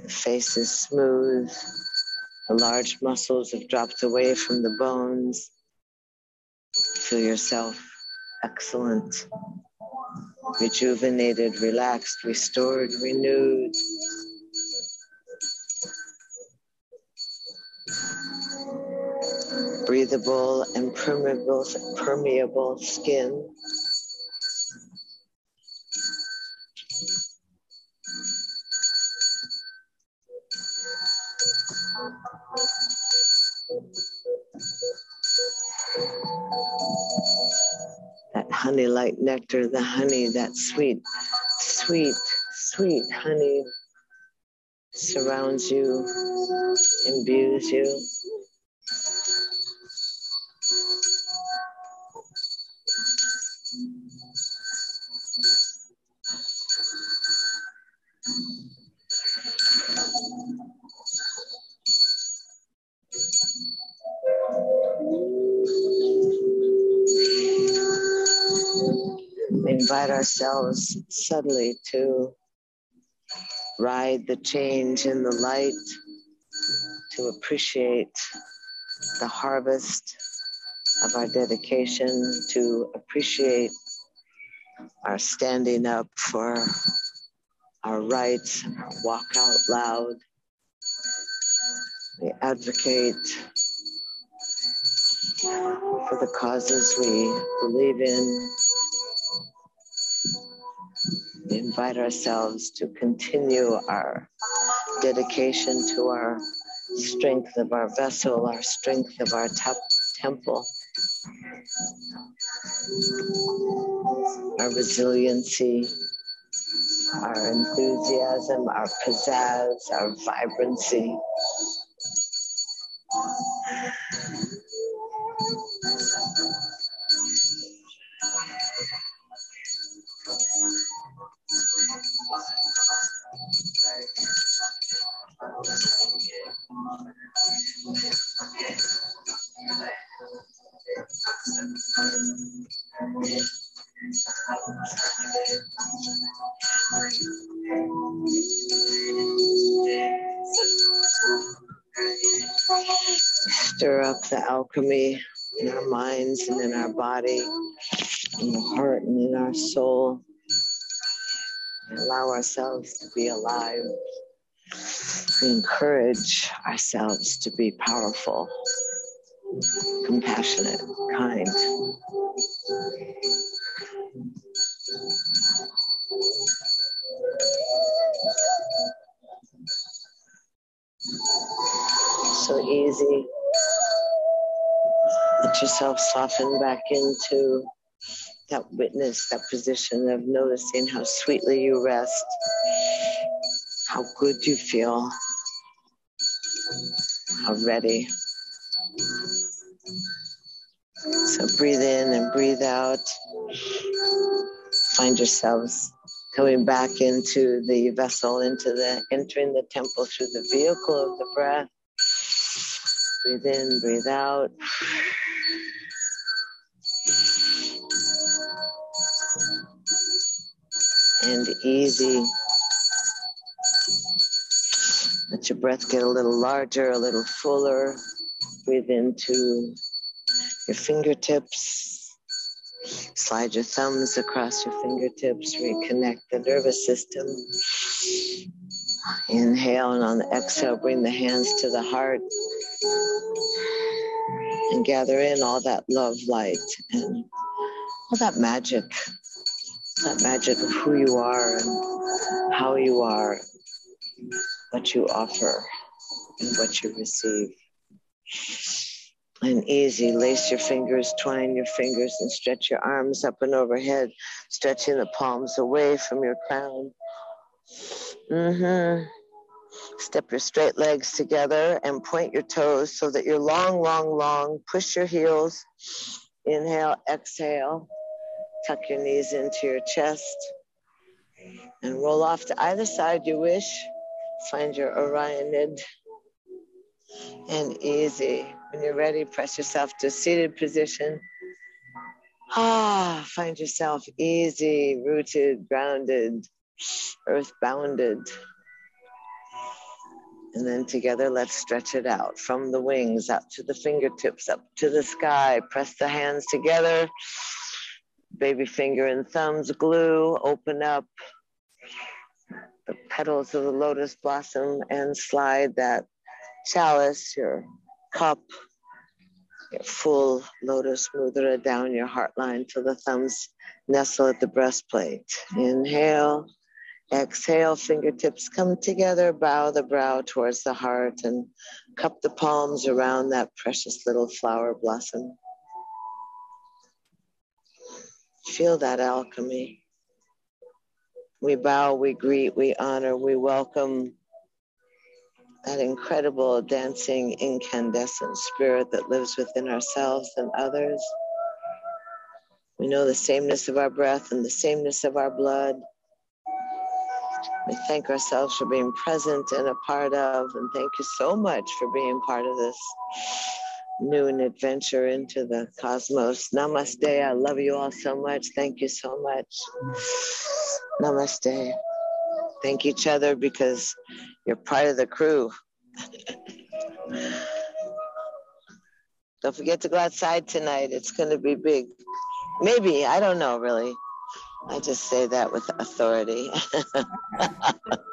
the face is smooth. The large muscles have dropped away from the bones. Feel yourself excellent, rejuvenated, relaxed, restored, renewed. Breathable and permeable, permeable skin. Honey like nectar, the honey, that sweet, sweet, sweet honey surrounds you, imbues you. Ourselves subtly to ride the change in the light, to appreciate the harvest of our dedication, to appreciate our standing up for our rights, our walk out loud. We advocate for the causes we believe in. Invite ourselves to continue our dedication to our strength of our vessel, our strength of our temple, our resiliency, our enthusiasm, our pizzazz, our vibrancy. Alchemy in our minds and in our body, in our heart and in our soul. And allow ourselves to be alive. We encourage ourselves to be powerful, compassionate, kind. Let yourself soften back into that witness, that position of noticing how sweetly you rest, how good you feel, how ready. So breathe in and breathe out. Find yourselves coming back into the vessel, into the entering the temple through the vehicle of the breath. Breathe in, breathe out. And easy. Let your breath get a little larger, a little fuller. Breathe into your fingertips. Slide your thumbs across your fingertips. Reconnect the nervous system. Inhale and on the exhale, bring the hands to the heart and gather in all that love, light, and all that magic, that magic of who you are and how you are, what you offer, and what you receive. And easy, lace your fingers, twine your fingers, and stretch your arms up and overhead, stretching the palms away from your crown. Mm-hmm. Step your straight legs together and point your toes so that you're long, long, long. Push your heels. Inhale, exhale. Tuck your knees into your chest and roll off to either side you wish. Find your Orionid and easy. When you're ready, press yourself to a seated position. Ah, find yourself easy, rooted, grounded, earth bounded. And then together, let's stretch it out from the wings up to the fingertips, up to the sky. Press the hands together. Baby finger and thumbs glue. Open up the petals of the lotus blossom and slide that chalice, your cup, your full lotus mudra down your heart line till the thumbs nestle at the breastplate. Inhale. Exhale, fingertips come together, bow the brow towards the heart, and cup the palms around that precious little flower blossom. Feel that alchemy. We bow, we greet, we honor, we welcome that incredible dancing incandescent spirit that lives within ourselves and others. We know the sameness of our breath and the sameness of our blood. We thank ourselves for being present and a part of, and thank you so much for being part of this new adventure into the cosmos. Namaste. I love you all so much. Thank you so much. Namaste. Thank each other because you're part of the crew. Don't forget to go outside tonight. It's going to be big. Maybe. I don't know, really. I just say that with authority.